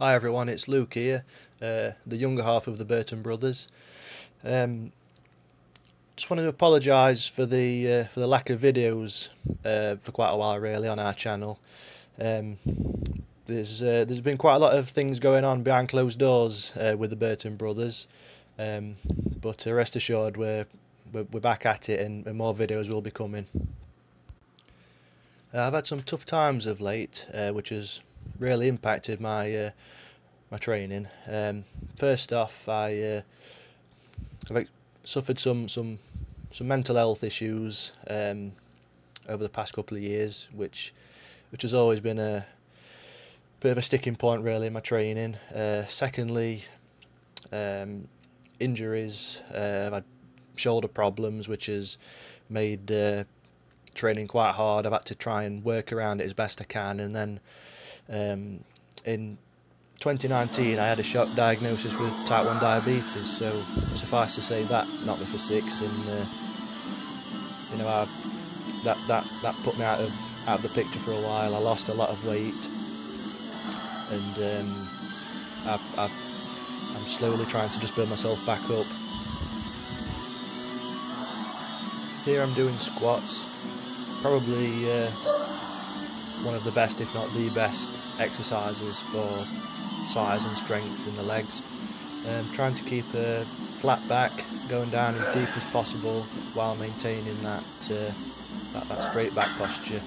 Hi everyone, it's Luke here, uh, the younger half of the Burton brothers. Um, just wanted to apologise for the uh, for the lack of videos uh, for quite a while really on our channel. Um, there's uh, there's been quite a lot of things going on behind closed doors uh, with the Burton brothers, um, but uh, rest assured we're, we're, we're back at it and, and more videos will be coming. I've had some tough times of late, which has really impacted my uh, my training. Um, first off, I uh, I've suffered some some some mental health issues um, over the past couple of years, which which has always been a bit of a sticking point really in my training. Uh, secondly, um, injuries. Uh, I've had shoulder problems, which has made uh, training quite hard. I've had to try and work around it as best I can, and then um, in 2019 I had a shock diagnosis with type 1 diabetes so suffice to say that knocked me for six and uh, you know I, that, that, that put me out of, out of the picture for a while. I lost a lot of weight and um, I, I, I'm slowly trying to just build myself back up. Here I'm doing squats probably uh, one of the best, if not the best, exercises for size and strength in the legs. Um, trying to keep a flat back, going down as deep as possible while maintaining that, uh, that, that straight back posture.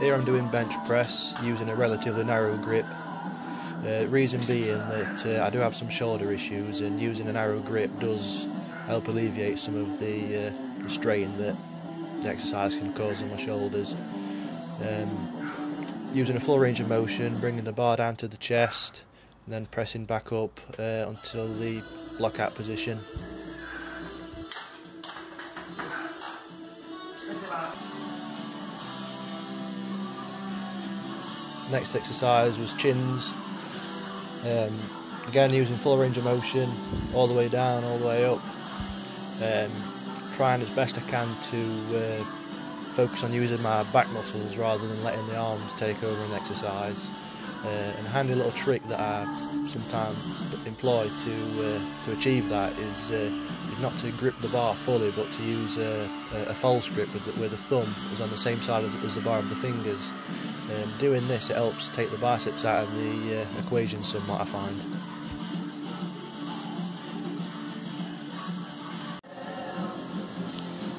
Here I'm doing bench press using a relatively narrow grip. Uh, reason being that uh, I do have some shoulder issues and using a narrow grip does help alleviate some of the, uh, the strain that the exercise can cause on my shoulders. Um, using a full range of motion, bringing the bar down to the chest, and then pressing back up uh, until the lockout position. Next exercise was chins. Um, again using full range of motion all the way down, all the way up um, trying as best I can to uh, focus on using my back muscles rather than letting the arms take over an exercise. Uh, and a handy little trick that I sometimes employ to uh, to achieve that is uh, is not to grip the bar fully, but to use a, a false grip where the thumb is on the same side as the bar of the fingers. Um, doing this, it helps take the biceps out of the uh, equation somewhat. I find.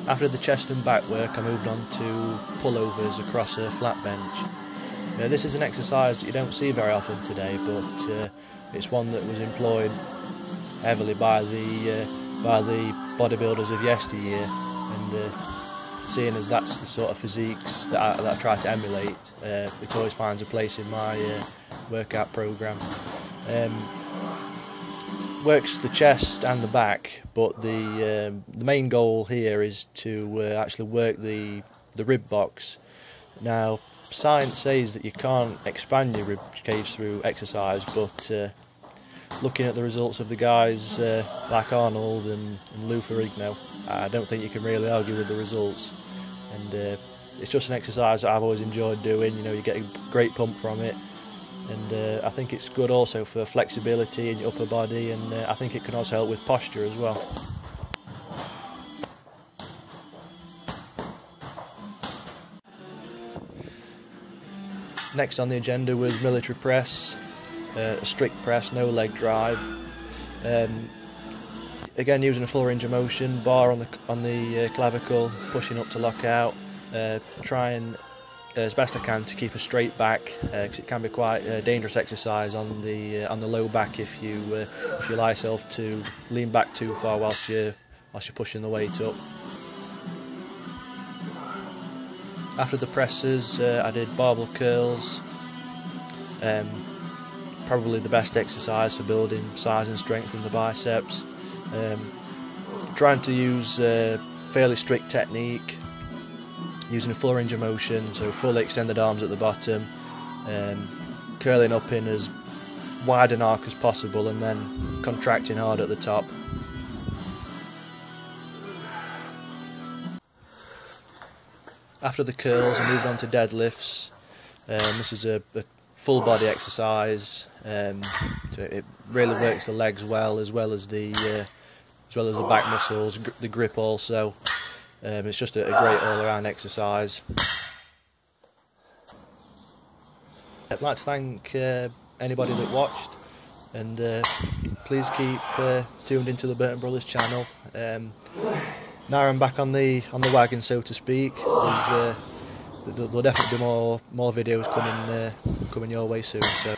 After the chest and back work, I moved on to pullovers across a flat bench. Now, this is an exercise that you don't see very often today, but uh, it's one that was employed heavily by the uh, by the bodybuilders of yesteryear, and uh, seeing as that's the sort of physiques that I, that I try to emulate, uh, it always finds a place in my uh, workout program. Um, works the chest and the back, but the um, the main goal here is to uh, actually work the the rib box. Now, science says that you can't expand your rib cage through exercise, but uh, looking at the results of the guys uh, like Arnold and, and Lou Ferrigno, I don't think you can really argue with the results. And uh, it's just an exercise that I've always enjoyed doing. You know, you get a great pump from it and uh, I think it's good also for flexibility in your upper body and uh, I think it can also help with posture as well. Next on the agenda was military press, uh, a strict press, no leg drive. Um, again using a full range of motion, bar on the on the uh, clavicle, pushing up to lock out, uh, try and as best I can to keep a straight back because uh, it can be quite a dangerous exercise on the uh, on the low back if you uh, if you allow yourself to lean back too far whilst you whilst you're pushing the weight up. After the presses, I did barbell curls. Um, probably the best exercise for building size and strength in the biceps. Um, trying to use uh, fairly strict technique using a full range of motion, so fully extended arms at the bottom, um, curling up in as wide an arc as possible, and then contracting hard at the top. after the curls, I moved on to deadlifts. Um, this is a, a, full body exercise. Um, so it really works the legs well, as well as the uh, as well as the back muscles, the grip also. Um, it's just a, a great all-around exercise. I'd like to thank uh, anybody that watched, and uh, please keep uh, tuned into the Burton Brothers channel. Um, now I'm back on the on the wagon, so to speak. There's, there'll definitely be more more videos coming uh, coming your way soon. So.